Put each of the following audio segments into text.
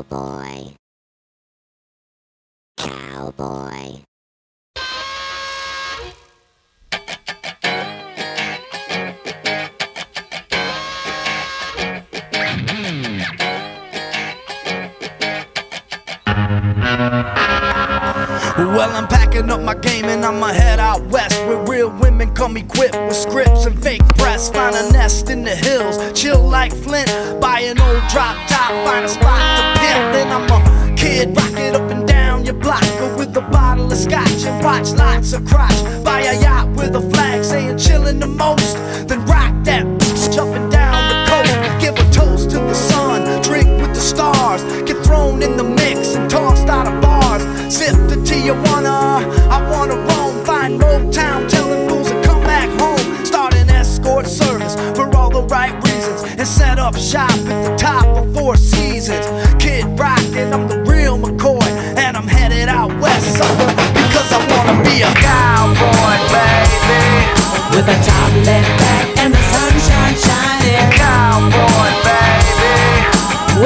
Cowboy. Cowboy. Well, I'm packing up my game and I'ma head out west Where real women come equipped with scripts and fake breasts Find a nest in the hills, chill like Flynn Buy an old drop top, find a spot kid, rock it up and down your block with a bottle of scotch and watch lots of crotch. Buy a yacht with a flag saying chillin' the most, then rock that bitch up down the coast. Give a toast to the sun, drink with the stars, get thrown in the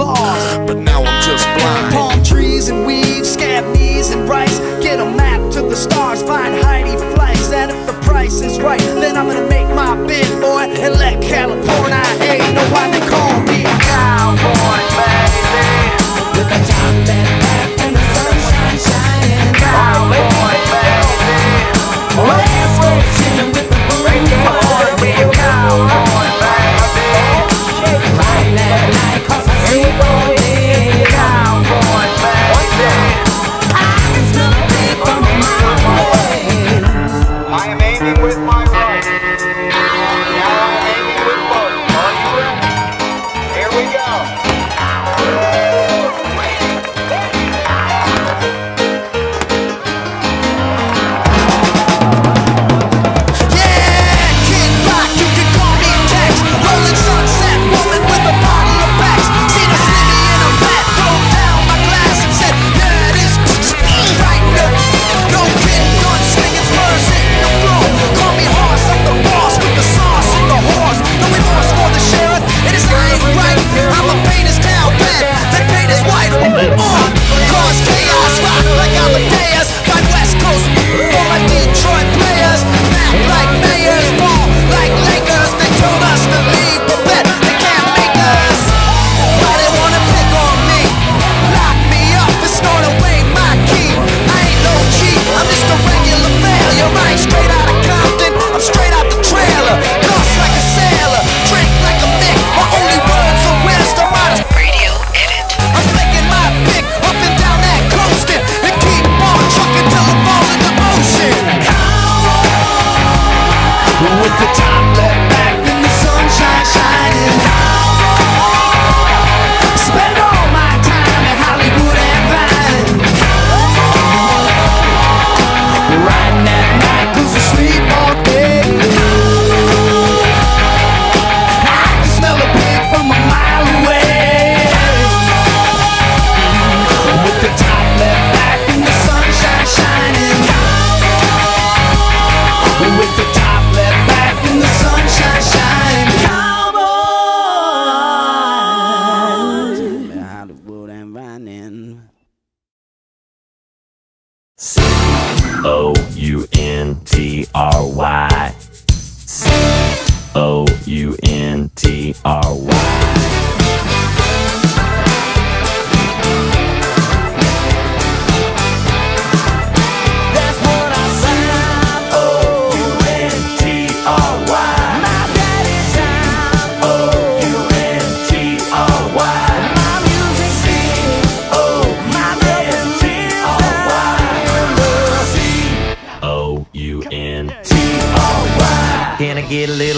lost. But now I'm just blind. Palm trees and weeds, scab knees and rice. Get a map to the stars, find Heidi Fleiss. And if the price is right, then I'm gonna make my bid, boy, and let California hate. Know why they call me a cowboy. O U N T R Y. C O U N T R Y. get a little